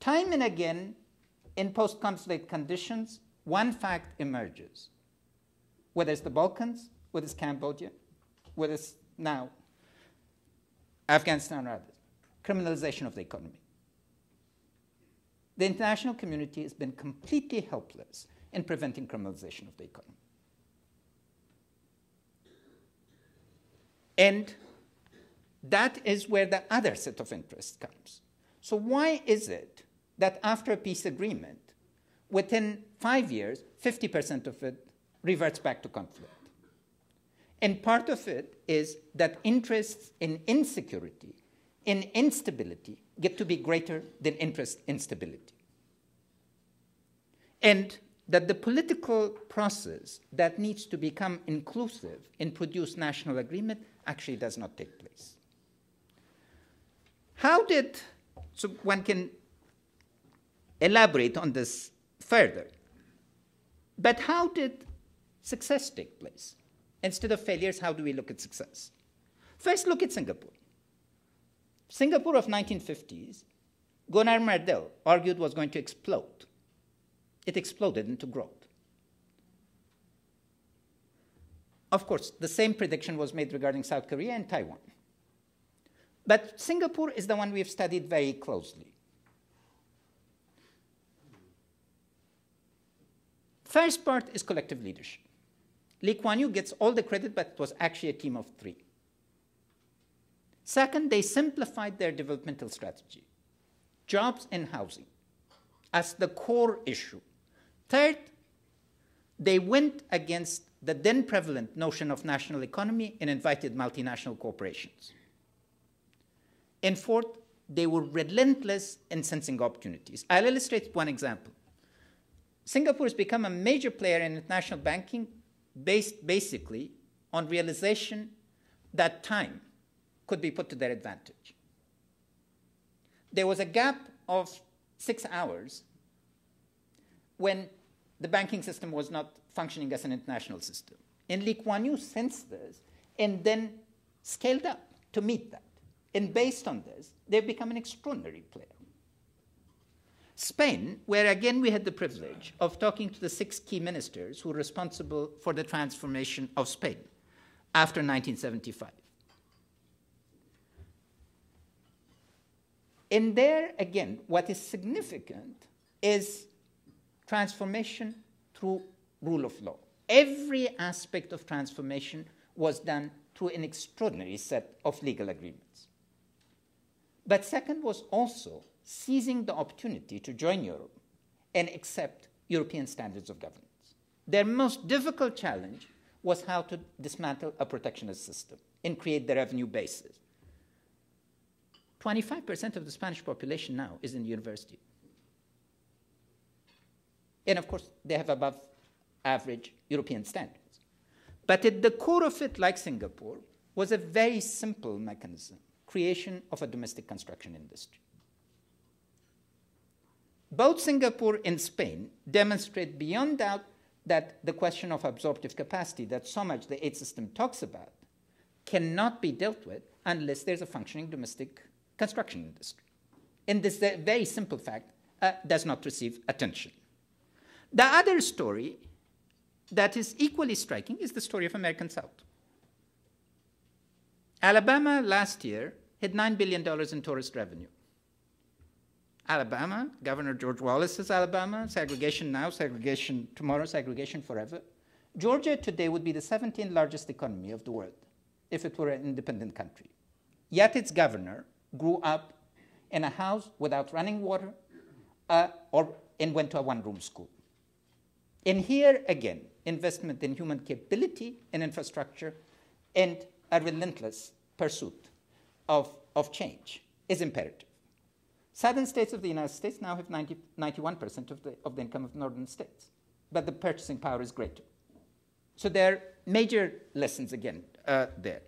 time and again, in post conflict conditions, one fact emerges. Whether it's the Balkans, whether it's Cambodia, whether it's now Afghanistan or others criminalization of the economy. The international community has been completely helpless in preventing criminalization of the economy. And that is where the other set of interests comes. So, why is it that after a peace agreement, within five years, 50% of it reverts back to conflict? And part of it is that interests in insecurity, in instability, get to be greater than interest in stability. And that the political process that needs to become inclusive and produce national agreement actually does not take place. How did, so one can elaborate on this further, but how did success take place? Instead of failures, how do we look at success? First, look at Singapore. Singapore of 1950s, Gunnar Myrdal argued was going to explode. It exploded into growth. Of course, the same prediction was made regarding South Korea and Taiwan. But Singapore is the one we've studied very closely. First part is collective leadership. Lee Kuan Yew gets all the credit, but it was actually a team of three. Second, they simplified their developmental strategy. Jobs and housing as the core issue. Third, they went against the then prevalent notion of national economy and invited multinational corporations. And fourth, they were relentless in sensing opportunities. I'll illustrate one example. Singapore has become a major player in international banking based basically on realization that time could be put to their advantage. There was a gap of six hours when the banking system was not functioning as an international system. And Lee Kuan Yew sensed this and then scaled up to meet that. And based on this, they've become an extraordinary player. Spain, where again we had the privilege of talking to the six key ministers who were responsible for the transformation of Spain after 1975. And there, again, what is significant is transformation through rule of law. Every aspect of transformation was done through an extraordinary set of legal agreements. But second was also seizing the opportunity to join Europe and accept European standards of governance. Their most difficult challenge was how to dismantle a protectionist system and create the revenue bases. 25% of the Spanish population now is in university. And of course, they have above average European standards. But at the core of it, like Singapore, was a very simple mechanism creation of a domestic construction industry. Both Singapore and Spain demonstrate beyond doubt that the question of absorptive capacity that so much the aid system talks about cannot be dealt with unless there's a functioning domestic construction industry. And this very simple fact uh, does not receive attention. The other story that is equally striking is the story of American South. Alabama last year had $9 billion in tourist revenue. Alabama, Governor George Wallace's Alabama, segregation now, segregation tomorrow, segregation forever. Georgia today would be the 17th largest economy of the world if it were an independent country. Yet its governor grew up in a house without running water uh, or, and went to a one room school. And here again, investment in human capability and infrastructure and a relentless pursuit of, of change is imperative. Southern states of the United States now have 90, 91% of the, of the income of northern states, but the purchasing power is greater. So there are major lessons again uh, there.